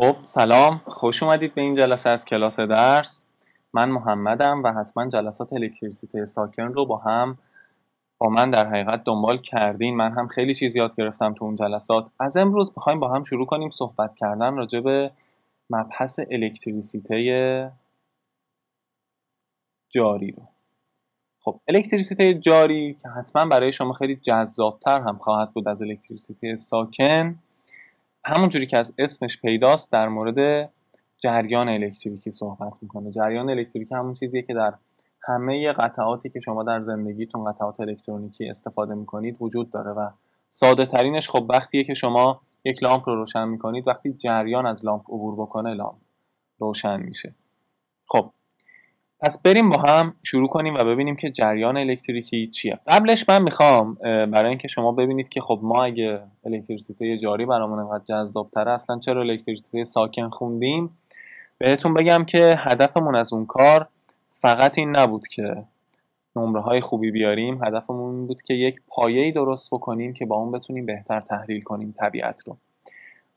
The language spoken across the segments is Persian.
خب سلام. خوش اومدید به این جلسه از کلاس درس. من محمدم و حتما جلسات الکتریسیته ساکن رو با هم با من در حقیقت دنبال کردین. من هم خیلی چیز یاد گرفتم تو اون جلسات. از امروز می‌خوایم با هم شروع کنیم صحبت کردن راجع به مبحث الکتریسیته جاری رو. خب الکتریسیته جاری که حتما برای شما خیلی جذابتر هم خواهد بود از الکتریسیته ساکن. همونجوری که از اسمش پیداست در مورد جریان الکتریکی صحبت می‌کنه. جریان الکتریکی همون چیزیه که در همه قطعاتی که شما در زندگیتون قطعات الکترونیکی استفاده می‌کنید وجود داره و ساده ترینش خب وقتیه که شما یک لامپ رو روشن می‌کنید. وقتی جریان از لامپ عبور بکنه لامپ روشن میشه. خب پس بریم با هم شروع کنیم و ببینیم که جریان الکتریکی چیه. قبلش من می‌خوام برای اینکه شما ببینید که خب ما اگه الکتریسیته جاری برامون انقدر جذابتره اصلا چرا الکتریسیته ساکن خوندیم؟ بهتون بگم که هدفمون از اون کار فقط این نبود که نمره های خوبی بیاریم هدفمون بود که یک پایه‌ای درست بکنیم که با اون بتونیم بهتر تحلیل کنیم طبیعت رو.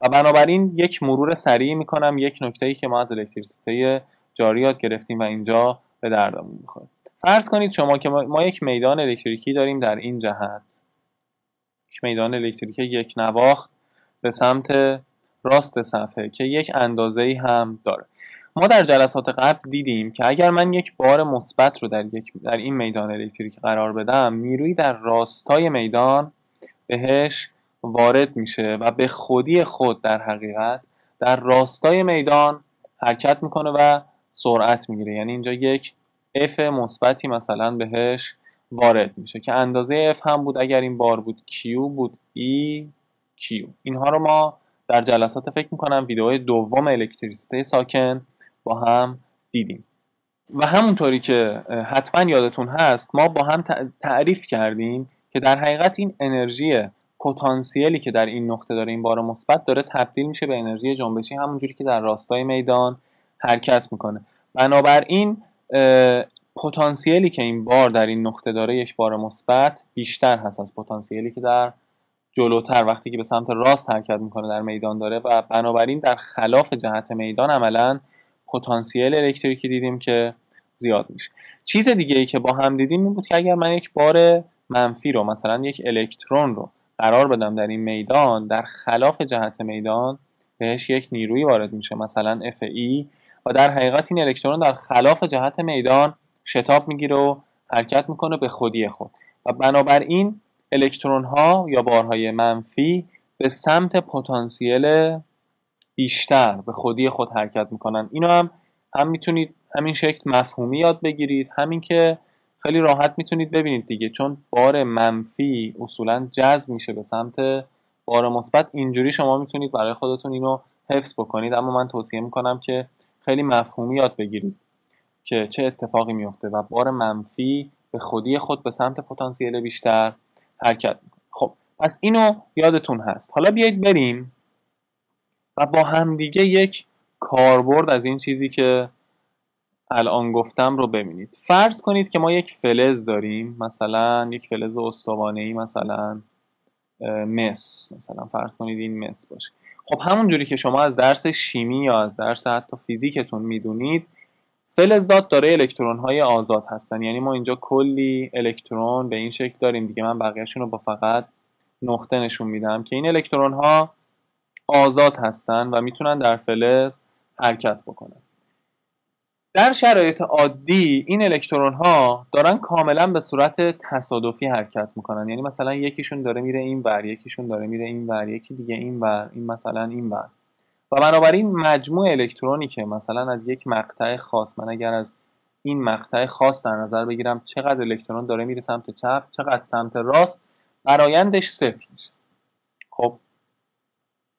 و بنابراین یک مرور سریع می‌کنم یک نکته ای که ما از الکتریسیته جاری یاد گرفتیم و اینجا به دردمون می‌خوره. فرض کنید شما که ما یک میدان الکتریکی داریم در این جهت. یک میدان الکتریکی یک نواخت به سمت راست صفحه که یک اندازه ای هم داره. ما در جلسات قبل دیدیم که اگر من یک بار مثبت رو در, یک در این میدان الکتریکی قرار بدم نیروی در راستای میدان بهش وارد میشه و به خودی خود در حقیقت در راستای میدان حرکت می‌کنه و سرعت می‌گیره. یعنی اینجا یک F مثبتی مثلا بهش وارد میشه که اندازه F هم بود اگر این بار بود Q بود E Q. اینها رو ما در جلسات فکر می‌کنم ویدیوهای دوم الکتریسیته ساکن با هم دیدیم. و همونطوری که حتما یادتون هست ما با هم تعریف کردیم که در حقیقت این انرژی پتانسیلی که در این نقطه داره این بار مثبت داره تبدیل میشه به انرژی جنبشی همونجوری که در راستای میدان حرکت می‌کنه. بنابراین پتانسیلی که این بار در این نقطه داره یک بار مثبت بیشتر هست از پتانسیلی که در جلوتر وقتی که به سمت راست حرکت می‌کنه در میدان داره و بنابراین در خلاف جهت میدان عملا پتانسیل الکتریکی دیدیم که زیاد میشه. چیز دیگه ای که با هم دیدیم این بود که اگر من یک بار منفی رو مثلا یک الکترون رو قرار بدم در این میدان در خلاف جهت میدان بهش یک نیروی وارد میشه. مثلا ای و در حقیقت این الکترون در خلاف جهت میدان شتاب می‌گیره و حرکت می‌کنه به خودی خود. و بنابراین الکترون ها یا بارهای منفی به سمت پتانسیل بیشتر به خودی خود حرکت می‌کنن. اینو هم هم می‌تونید همین شکل مفهومی یاد بگیرید. همین که خیلی راحت می‌تونید ببینید دیگه چون بار منفی اصولا جذب میشه به سمت بار مثبت. اینجوری شما می‌تونید برای خودتون اینو حفظ بکنید. اما من توصیه می‌کنم که خیلی مفهومی یاد بگیرید که چه اتفاقی میفته و بار منفی به خودی خود به سمت پتانسیل بیشتر حرکت می‌کنه. خب پس اینو یادتون هست. حالا بیایید بریم و با همدیگه یک کاربرد از این چیزی که الان گفتم رو ببینید. فرض کنید که ما یک فلز داریم مثلا یک فلز استوانه ای مثلا مس. مثلا فرض کنید این مس باشه. خب همون جوری که شما از درس شیمی یا از درس حتی فیزیکتون می‌دونید فلزات داره الکترون های آزاد هستن. یعنی ما اینجا کلی الکترون به این شکل داریم دیگه. من بقیهشون رو با فقط نقطه نشون میدم که این الکترون ها آزاد هستن و می‌تونن در فلز حرکت بکنن. در شرایط عادی این الکترون ها دارن کاملا به صورت تصادفی حرکت می‌کنن. یعنی مثلا یکیشون داره میره این ور یکیشون داره میره این ور یکی دیگه این ور این مثلا این ور. و بنابراین مجموع الکترونی که مثلا از یک مقطع خاص من اگر از این مقطع خاص در نظر بگیرم چقدر الکترون داره میره سمت چپ چقدر سمت راست برایندش صفر میشه. خب؟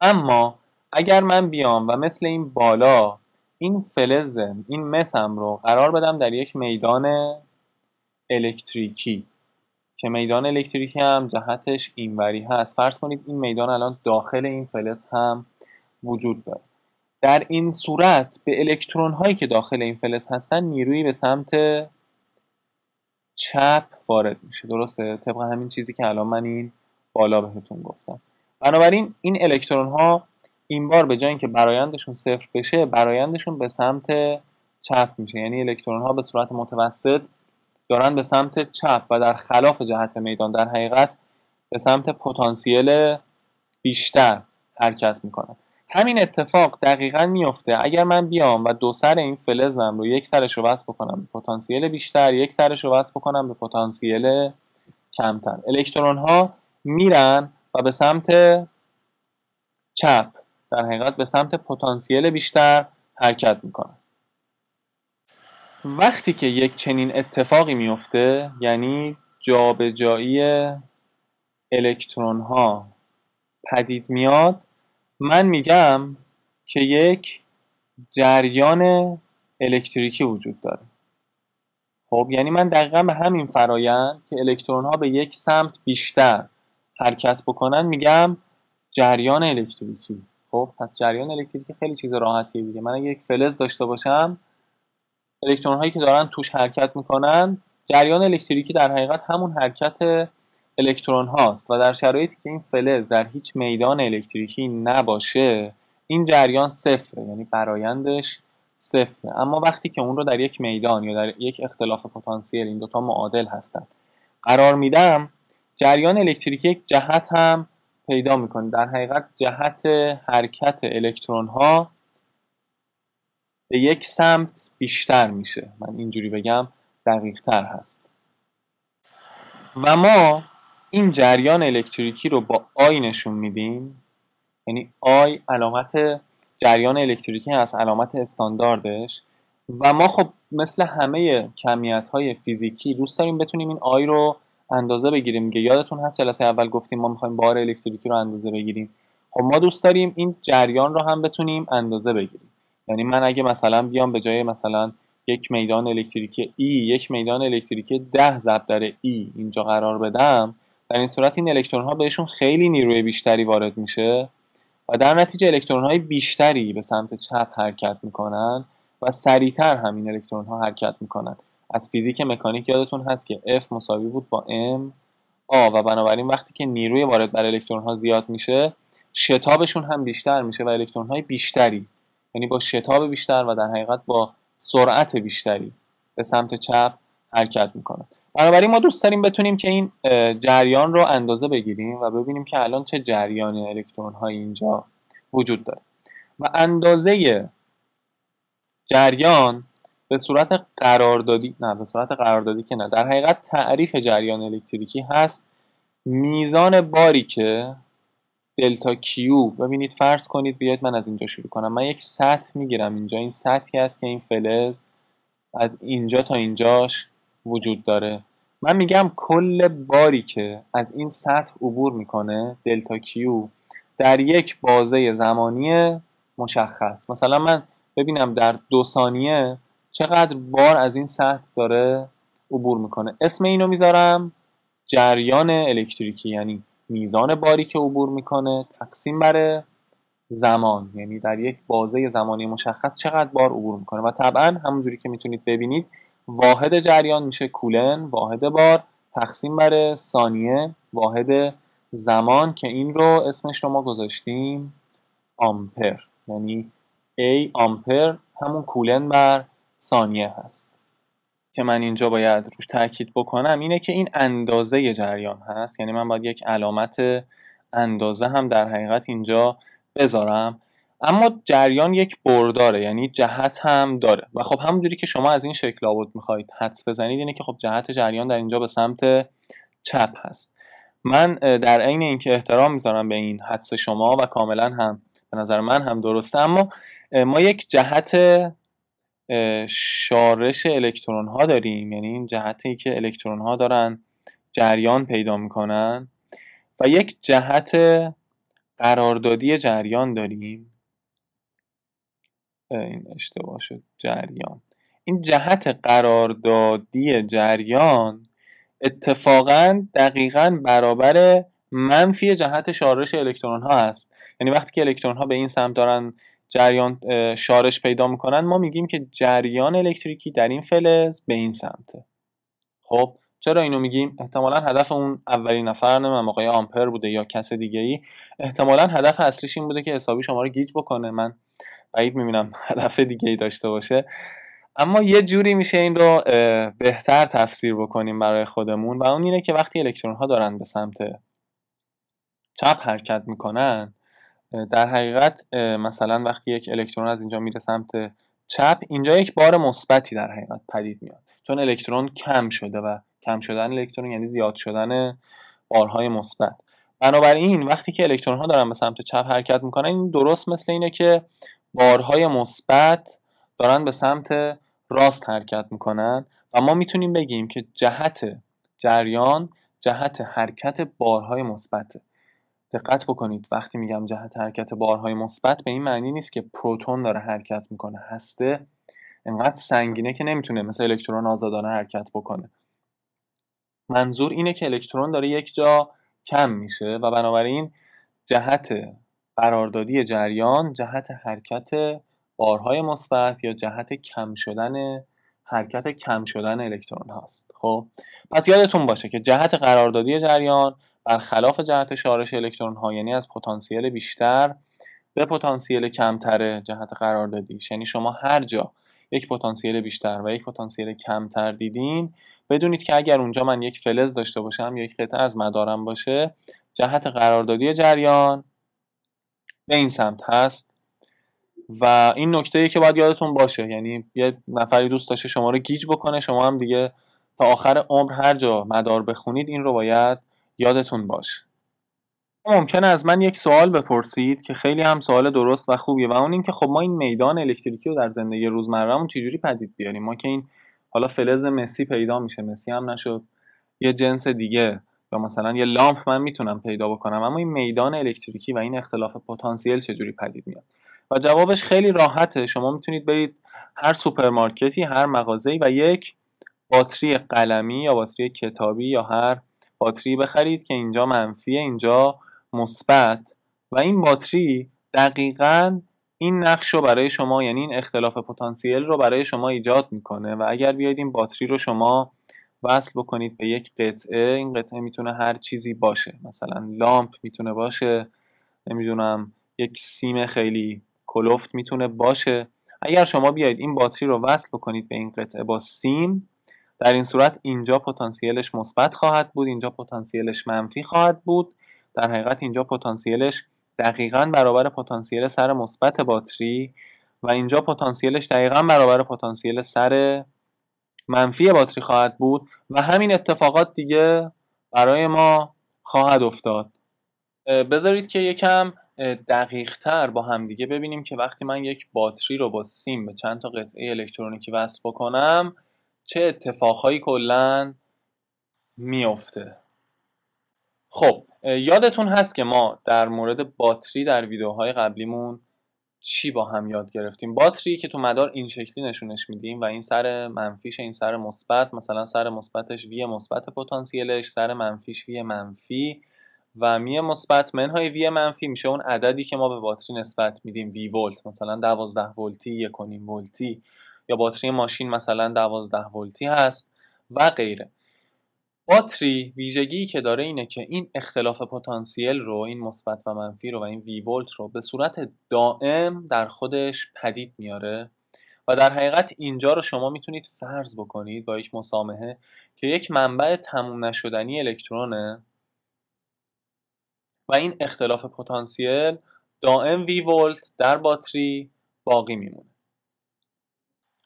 اما اگر من بیام و مثل این بالا این فلز این مسم رو قرار بدم در یک میدان الکتریکی. که میدان الکتریکی هم جهتش اینوری هست. فرض کنید این میدان الان داخل این فلز هم وجود داره. در این صورت به الکترون هایی که داخل این فلز هستن نیرویی به سمت چپ وارد میشه. درسته؟ طبق همین چیزی که الان من این بالا بهتون گفتم. بنابراین این الکترون ها این بار به جای اینکه برایندشون صفر بشه برایندشون به سمت چپ میشه. یعنی الکترون ها به صورت متوسط دارن به سمت چپ و در خلاف جهت میدان. در حقیقت به سمت پتانسیل بیشتر حرکت می‌کنن. همین اتفاق دقیقا میفته اگر من بیام و دو سر این فلزم رو یک سرش رو وصل بکنم به پتانسیل بیشتر یک سرش رو وصل بکنم به پتانسیل کمتر. الکترون ها میرن و به سمت چپ. در حقیقت به سمت پتانسیل بیشتر حرکت می‌کنن وقتی که یک چنین اتفاقی میفته یعنی جابجایی الکترون ها پدید میاد من میگم که یک جریان الکتریکی وجود داره. خب یعنی من دقیقا به همین فرایند که الکترون ها به یک سمت بیشتر حرکت بکنن میگم جریان الکتریکی. خب پس جریان الکتریکی خیلی چیز راحتیه دیگه. من اگه یک فلز داشته باشم الکترون هایی که دارن توش حرکت می‌کنن جریان الکتریکی در حقیقت همون حرکت الکترون هاست و در شرایطی که این فلز در هیچ میدان الکتریکی نباشه این جریان صفره یعنی برایندش صفره. اما وقتی که اون رو در یک میدان یا در یک اختلاف پتانسیل این دوتا معادل هستن. قرار میدم جریان الکتریکی یک جهت هم پیدا می‌کنه در حقیقت جهت حرکت الکترون ها به یک سمت بیشتر میشه. من اینجوری بگم دقیق تر هست. و ما این جریان الکتریکی رو با آی نشون میدیم. یعنی آی علامت جریان الکتریکی هست علامت استانداردش. و ما خب مثل همه کمیت های فیزیکی دوست داریم بتونیم این آی رو اندازه بگیریم. که یادتون هست جلسه اول گفتیم ما می‌خوایم بار الکتریکی رو اندازه بگیریم. خب ما دوست داریم این جریان رو هم بتونیم اندازه بگیریم. یعنی من اگه مثلا بیام به جای مثلا یک میدان الکتریکی E یک میدان الکتریکی 10 ضرب در E اینجا قرار بدم در این صورت این الکترون ها بهشون خیلی نیروی بیشتری وارد میشه و در نتیجه الکترون های بیشتری به سمت چپ حرکت می‌کنن و سریعتر همین الکترون ها حرکت می‌کنن. از فیزیک مکانیک یادتون هست که F مساوی بود با M. آ و بنابراین وقتی که نیروی وارد بر الکترون ها زیاد میشه شتابشون هم بیشتر میشه و الکترون های بیشتری. یعنی با شتاب بیشتر و در حقیقت با سرعت بیشتری به سمت چپ حرکت می‌کنن بنابراین ما دوست داریم بتونیم که این جریان رو اندازه بگیریم و ببینیم که الان چه جریان الکترون های اینجا وجود داره. و اندازه جریان به صورت قراردادی نه به صورت قراردادی که نه. در حقیقت تعریف جریان الکتریکی هست. میزان باری که دلتا Q ببینید فرض کنید بیاید من از اینجا شروع کنم. من یک سطح می‌گیرم اینجا. این سطحی هست که این فلز از اینجا تا اینجاش وجود داره. من میگم کل باری که از این سطح عبور می‌کنه دلتا Q در یک بازه زمانی مشخص. مثلا من ببینم در دو ثانیه چقدر بار از این سطح داره عبور می‌کنه. اسم اینو می‌ذارم جریان الکتریکی یعنی میزان باری که عبور می‌کنه تقسیم بر زمان یعنی در یک بازه زمانی مشخص چقدر بار عبور می‌کنه. و طبعا همونجوری که می‌تونید ببینید واحد جریان میشه کولن واحد بار تقسیم بر ثانیه واحد زمان که این رو اسمش رو ما گذاشتیم آمپر. یعنی A آمپر همون کولن بر ثانیه هست که من اینجا باید روش تاکید بکنم اینه که این اندازه جریان هست. یعنی من باید یک علامت اندازه هم در حقیقت اینجا بذارم. اما جریان یک برداره یعنی جهت هم داره. و خب همونجوری که شما از این شکل آبود می‌خواید حدس بزنید اینه که خب جهت جریان در اینجا به سمت چپ هست. من در عین اینکه احترام می‌ذارم به این حدس شما و کاملا هم به نظر من هم درسته. اما ما یک جهت شارش الکترون ها داریم. یعنی این جهتی که الکترون ها دارن جریان پیدا می‌کنن. و یک جهت قراردادی جریان داریم. این اشتباه شد. جریان. این جهت قراردادی جریان اتفاقا دقیقا برابر منفی جهت شارش الکترون ها هست یعنی وقتی که الکترون ها به این سمت دارن جریان شارش پیدا می‌کنن. ما میگیم که جریان الکتریکی در این فلز به این سمته. خب چرا اینو میگیم؟ احتمالا هدف اون اولین نفر نمی‌دونم آقای آمپر بوده یا کس دیگه ای احتمالا هدف اصلیش این بوده که حسابی شما رو گیج بکنه. من بعید می‌بینم هدف دیگه ای داشته باشه. اما یه جوری میشه این رو بهتر تفسیر بکنیم برای خودمون. و اون اینه که وقتی الکترون ها دارن به سمت چپ حرکت می‌کنن در حقیقت مثلا وقتی یک الکترون از اینجا میره سمت چپ اینجا یک بار مثبتی در حقیقت پدید میاد. چون الکترون کم شده و کم شدن الکترون یعنی زیاد شدن بارهای مثبت. بنابراین وقتی که الکترون ها دارن به سمت چپ حرکت می‌کنن این درست مثل اینه که بارهای مثبت دارن به سمت راست حرکت می‌کنن و ما می‌تونیم بگیم که جهت جریان جهت حرکت بارهای مثبته. دقت بکنید. وقتی میگم جهت حرکت بارهای مثبت به این معنی نیست که پروتون داره حرکت می‌کنه. هسته انقدر سنگینه که نمی‌تونه مثل الکترون آزادانه حرکت بکنه. منظور اینه که الکترون داره یک جا کم میشه و بنابراین جهت قراردادی جریان جهت حرکت بارهای مثبت یا جهت کم شدن حرکت کم شدن الکترون هاست. خب پس یادتون باشه که جهت قراردادی جریان برخلاف جهت شارش الکترون ها یعنی از پتانسیل بیشتر به پتانسیل کمتر جهت قراردادی. یعنی شما هر جا یک پتانسیل بیشتر و یک پتانسیل کمتر دیدین بدونید که اگر اونجا من یک فلز داشته باشم یا یک قطعه از مدارم باشه جهت قراردادی جریان به این سمت هست. و این نکته که باید یادتون باشه یعنی یه نفری دوست داشته شما رو گیج بکنه شما هم دیگه تا آخر عمر هر جا مدار بخونید این رو باید یادتون باشه. ممکنه از من یک سوال بپرسید که خیلی هم سوال درست و خوبیه و اون اینکه خب ما این میدان الکتریکی رو در زندگی روزمرهمون چجوری پدید بیاریم؟ ما که این حالا فلز مسی پیدا میشه مسی هم نشد یه جنس دیگه یا مثلا یه لامپ من می‌تونم پیدا بکنم اما این میدان الکتریکی و این اختلاف پتانسیل چجوری پدید میاد؟ و جوابش خیلی راحته. شما می‌تونید برید هر سوپرمارکتی هر مغازه‌ای و یک باتری قلمی یا باتری کتابی یا هر باتری بخرید که اینجا منفیه اینجا مثبت. و این باتری دقیقا این نقش رو برای شما یعنی این اختلاف پتانسیل رو برای شما ایجاد می‌کنه. و اگر بیاید این باتری رو شما وصل بکنید به یک قطعه این قطعه می‌تونه هر چیزی باشه. مثلا لامپ می‌تونه باشه نمی‌دونم یک سیم خیلی کلفت می‌تونه باشه. اگر شما بیاید این باتری رو وصل بکنید به این قطعه با سیم در این صورت اینجا پتانسیلش مثبت خواهد بود اینجا پتانسیلش منفی خواهد بود. در حقیقت اینجا پتانسیلش دقیقا برابر پتانسیل سر مثبت باتری و اینجا پتانسیلش دقیقا برابر پتانسیل سر منفی باتری خواهد بود و همین اتفاقات دیگه برای ما خواهد افتاد. بذارید که یکم دقیق تر با هم دیگه ببینیم که وقتی من یک باتری رو با سیم به چند تا قطعه الکترونیکی وصل بکنم چه اتفاقهایی کلا میفته خب یادتون هست که ما در مورد باتری در ویدیوهای قبلیمون چی با هم یاد گرفتیم؟ باتری که تو مدار این شکلی نشونش میدیم و این سر منفیش این سر مثبت مثلا سر مثبتش وی مثبت پتانسیلش سر منفیش وی منفی و می مثبت منهای وی منفی میشه اون عددی که ما به باتری نسبت میدیم وی ولت مثلا 12 ولتی یک ولتی. باتری ماشین مثلا 12 ولتی هست و غیره. باتری ویژگی که داره اینه که این اختلاف پتانسیل رو این مثبت و منفی رو و این وی ولت رو به صورت دائم در خودش پدید میاره و در حقیقت اینجا رو شما می‌تونید فرض بکنید با یک مسامحه که یک منبع تموم نشدنی الکترونه و این اختلاف پتانسیل دائم وی ولت در باتری باقی میمونه.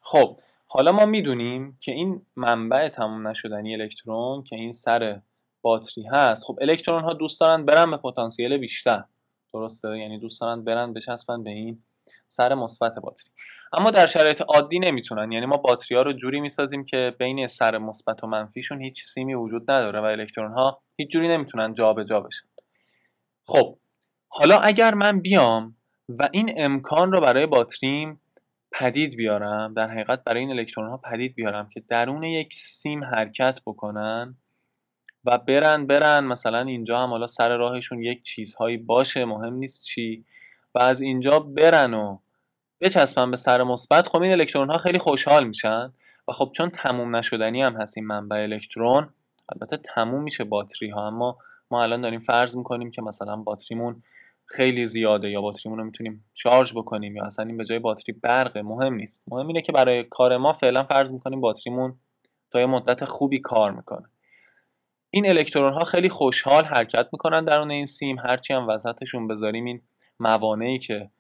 خب حالا ما می‌دونیم که این منبع تموم نشدنی الکترون که این سر باتری هست خب الکترون ها دوست دارن برن به پتانسیل بیشتر. درسته؟ یعنی دوست دارن برن بچسبن به این سر مثبت باتری. اما در شرایط عادی نمی‌تونن. یعنی ما باتری ها رو جوری می‌سازیم که بین سر مثبت و منفیشون هیچ سیمی وجود نداره و الکترون ها هیچ جوری نمی‌تونن جابجا بشن. خب حالا اگر من بیام و این امکان رو برای باتریم پدید بیارم در حقیقت برای این الکترون ها پدید بیارم که درون یک سیم حرکت بکنن و برن برن مثلا اینجا هم حالا سر راهشون یک چیزهایی باشه مهم نیست چی و از اینجا برن و بچسبن به سر مثبت. خب این الکترون ها خیلی خوشحال میشن و خب چون تموم نشدنی هم هست این منبع الکترون البته تموم میشه باتری ها اما ما الان داریم فرض می‌کنیم که مثلا باتریمون خیلی زیاده یا باتریمون رو می‌تونیم شارژ بکنیم یا اصلا این به جای باتری برقه مهم نیست. مهم اینه که برای کار ما فعلا فرض می‌کنیم باتریمون تا یه مدت خوبی کار می‌کنه. این الکترون ها خیلی خوشحال حرکت می‌کنن درون این سیم. هرچی هم وسطشون بذاریم این موانعی که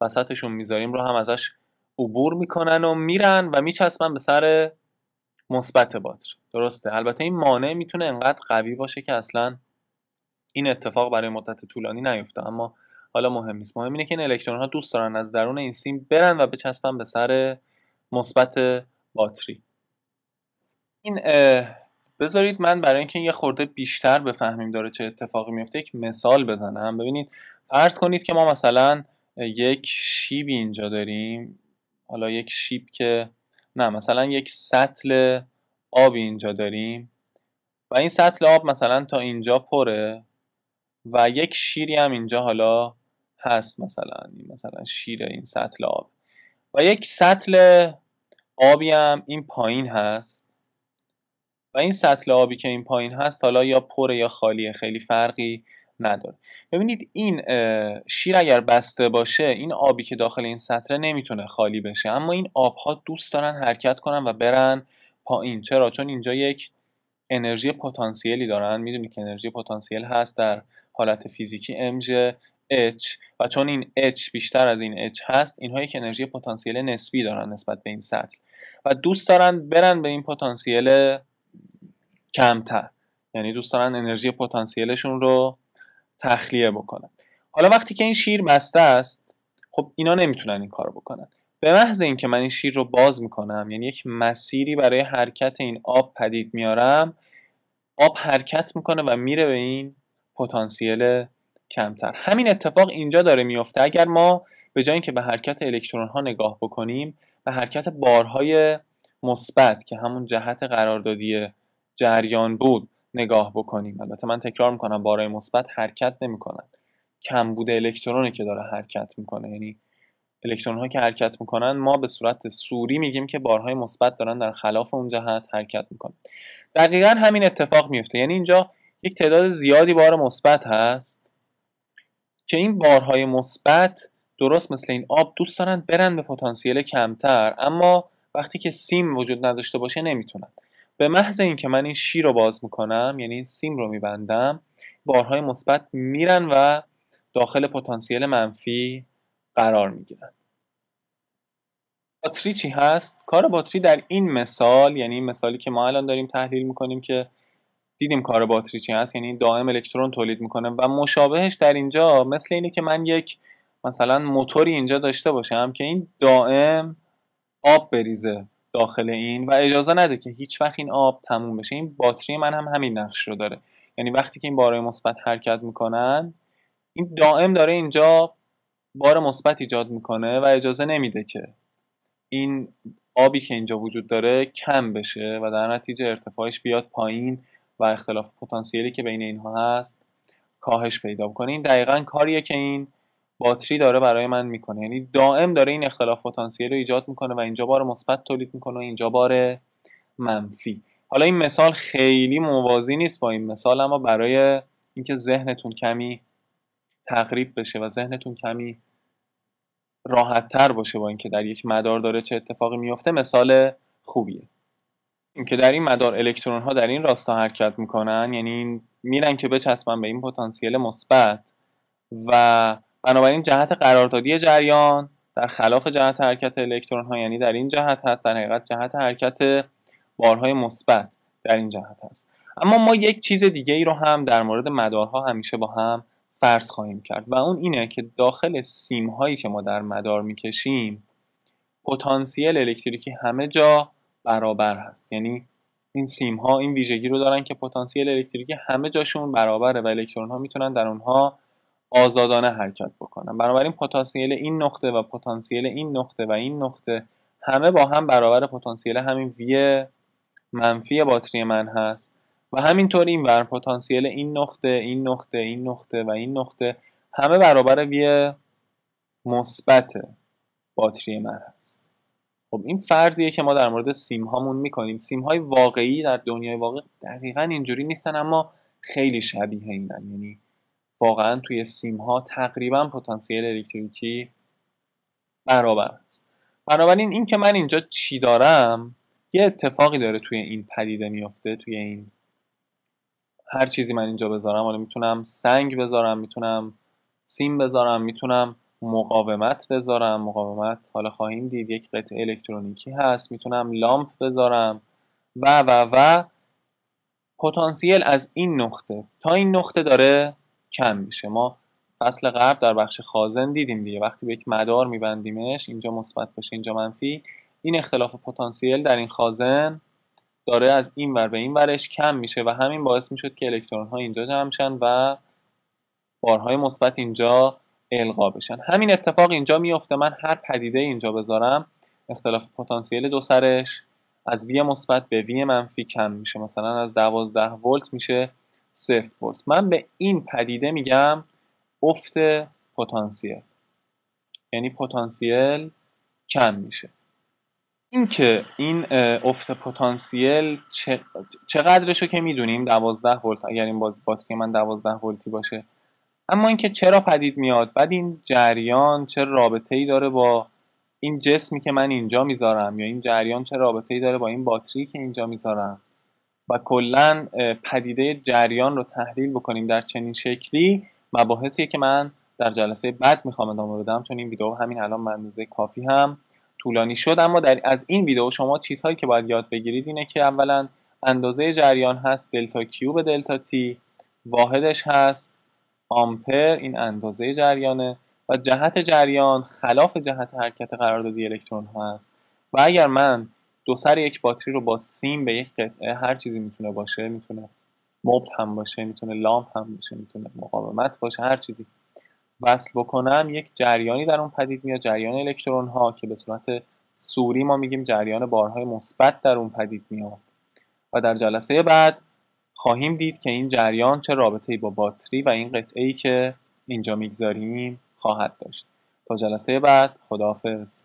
وسطشون می‌ذاریم رو هم ازش عبور می‌کنن و میرن و میچسبن به سر مثبت باتری. درسته؟ البته این مانع می‌تونه انقدر قوی باشه که اصلا این اتفاق برای مدت طولانی نیفته اما حالا مهم نیست. مهم اینه که این الکترون ها دوست دارن از درون این سیم برن و بچسبن به سر مثبت باتری. این بذارید من برای اینکه یه خورده بیشتر بفهمیم داره چه اتفاقی میفته یک مثال بزنم. ببینید فرض کنید که ما مثلا یک شیب اینجا داریم. حالا یک شیب که نه مثلا یک سطل آبی اینجا داریم. و این سطل آب مثلا تا اینجا پره. و یک شیری هم اینجا حالا هست مثلا مثلا شیر این سطل آب. و یک سطل آبی هم این پایین هست. و این سطل آبی که این پایین هست حالا یا پر یا خالیه خیلی فرقی نداره. ببینید این شیر اگر بسته باشه این آبی که داخل این سطل نمی‌تونه خالی بشه. اما این آبها دوست دارن حرکت کنن و برن پایین. چرا؟ چون اینجا یک انرژی پتانسیلی دارن. می‌دونید که انرژی پتانسیل هست در حالت فیزیکی امژ H و چون این H بیشتر از این H هست اینها یک انرژی پتانسیل نسبی دارن نسبت به این سطل و دوست دارن برن به این پتانسیل کمتر. یعنی دوست دارن انرژی پتانسیلشون رو تخلیه بکنن. حالا وقتی که این شیر بسته است خب اینا نمی‌تونن این کارو بکنن. به محض اینکه من این شیر رو باز می‌کنم یعنی یک مسیری برای حرکت این آب پدید میارم آب حرکت می‌کنه و میره به این پتانسیل کمتر. همین اتفاق اینجا داره میفته. اگر ما به جای اینکه به حرکت الکترون ها نگاه بکنیم به حرکت بارهای مثبت که همون جهت قراردادی جریان بود نگاه بکنیم. البته من تکرار می‌کنم بارهای مثبت حرکت نمی‌کنن. کمبود الکترونه که داره حرکت می‌کنه. یعنی الکترون ها که حرکت می‌کنن ما به صورت سوری میگیم که بارهای مثبت دارن در خلاف اون جهت حرکت می‌کنن. دقیقا همین اتفاق میفته یعنی اینجا یک تعداد زیادی بار مثبت هست که این بارهای مثبت درست مثل این آب دوست دارن برن به پتانسیل کمتر اما وقتی که سیم وجود نداشته باشه نمی‌تونن به محض اینکه من این شی رو باز می‌کنم یعنی این سیم رو میبندم بارهای مثبت میرن و داخل پتانسیل منفی قرار می‌گیرن باتری چی هست؟ کار باتری در این مثال یعنی مثالی که ما الان داریم تحلیل می‌کنیم که دیدیم کار باتری چی هست یعنی دائم الکترون تولید می‌کنه و مشابهش در اینجا مثل اینه که من یک مثلا موتوری اینجا داشته باشم که این دائم آب بریزه داخل این و اجازه نده که هیچ وقت این آب تموم بشه. این باتری من هم همین نقش رو داره. یعنی وقتی که این بارهای مثبت حرکت می‌کنن این دائم داره اینجا بار مثبت ایجاد می‌کنه و اجازه نمیده که این آبی که اینجا وجود داره کم بشه و در نتیجه ارتفاعش بیاد پایین. و اختلاف پتانسیلی که بین اینها هست کاهش پیدا بکنه. این دقیقا کاریه که این باتری داره برای من می‌کنه. یعنی دائم داره این اختلاف پتانسیل رو ایجاد می‌کنه و اینجا بار مثبت تولید می‌کنه و اینجا بار منفی. حالا این مثال خیلی موازی نیست با این مثال اما برای اینکه ذهنتون کمی تقریب بشه و ذهنتون کمی راحت تر باشه با اینکه در یک مدار داره چه اتفاقی میفته مثال خوبیه. اینکه در این مدار الکترون ها در این راستا حرکت می‌کنن یعنی میرن که بچسبن به این پتانسیل مثبت و بنابراین جهت قراردادی جریان در خلاف جهت حرکت الکترون ها یعنی در این جهت هست در حقیقت جهت حرکت بارهای مثبت در این جهت هست. اما ما یک چیز دیگه ای رو هم در مورد مدارها همیشه با هم فرض خواهیم کرد و اون اینه که داخل سیم هایی که ما در مدار می‌کشیم پتانسیل الکتریکی همه جا برابر هست. یعنی این سیم ها این ویژگی رو دارن که پتانسیل الکتریکی همه جاشون برابره و الکترون ها می‌تونن در اونها آزادانه حرکت بکنن. بنابراین پتانسیل این نقطه و پتانسیل این نقطه و این نقطه همه با هم برابر پتانسیل همین وی منفی باتری من هست و همینطور این ور پتانسیل این نقطه این نقطه این نقطه و این نقطه همه برابر وی مثبت باتری من هست. خب این فرضیه که ما در مورد سیم هامون می‌کنیم. سیم های واقعی در دنیای واقع دقیقا اینجوری نیستن اما خیلی شبیه اینن. یعنی واقعا توی سیم ها تقریبا پتانسیل الکتریکی برابر است. بنابراین این که من اینجا چی دارم یه اتفاقی داره توی این پدیده میفته توی این هر چیزی من اینجا بذارم. حالا می‌تونم سنگ بذارم می‌تونم سیم بذارم می‌تونم مقاومت بذارم. مقاومت حالا خواهیم دید. یک قطعه الکترونیکی هست. می‌تونم لامپ بذارم. و و و پتانسیل از این نقطه. تا این نقطه داره کم میشه. ما فصل قبل در بخش خازن دیدیم دیگه. وقتی به یک مدار میبندیمش اینجا مثبت باشه اینجا منفی این اختلاف پتانسیل در این خازن داره از این ور به این ورش کم میشه و همین باعث می‌شد که الکترون ها اینجا جمع شن و بارهای مثبت اینجا القا بشن. همین اتفاق اینجا میفته من هر پدیده اینجا بذارم اختلاف پتانسیل دو سرش از وی مثبت به وی منفی کم میشه. مثلا از 12 ولت میشه 0 ولت. من به این پدیده میگم افت پتانسیل. یعنی پتانسیل کم میشه. اینکه این افت پتانسیل چقدرش رو که می‌دونیم 12 ولت. اگر این باز باز که من 12 ولتی باشه اما اینکه چرا پدید میاد؟ بعد این جریان چه رابطه ای داره با این جسمی که من اینجا می‌ذارم یا این جریان چه رابطه ای داره با این باتری که اینجا می‌ذارم؟ و کلا پدیده جریان رو تحلیل بکنیم در چنین شکلی مباحثیه که من در جلسه بعد می‌خوام ادامه بدم چون این ویدیو همین الان منوزه کافی هم طولانی شد. اما در از این ویدیو شما چیزهایی که باید یاد بگیرید اینه که اولا اندازه جریان هست دلتا کیو به دلتا تی واحدش هست. آمپر این اندازه جریانه و جهت جریان خلاف جهت حرکت قراردادی الکترون ها هست. و اگر من دو سر یک باتری رو با سیم به یک قطعه هر چیزی می‌تونه باشه می‌تونه مبت هم باشه می‌تونه لامپ هم باشه می‌تونه مقاومت باشه هر چیزی وصل بکنم یک جریانی در اون پدید میاد جریان الکترون ها که به صورت سوری ما میگیم جریان بارهای مثبت در اون پدید میاد. و در جلسه بعد خواهیم دید که این جریان چه رابطه با باتری و این قطعه ای که اینجا می‌گذاریم خواهد داشت. تا جلسه بعد خداحافظ.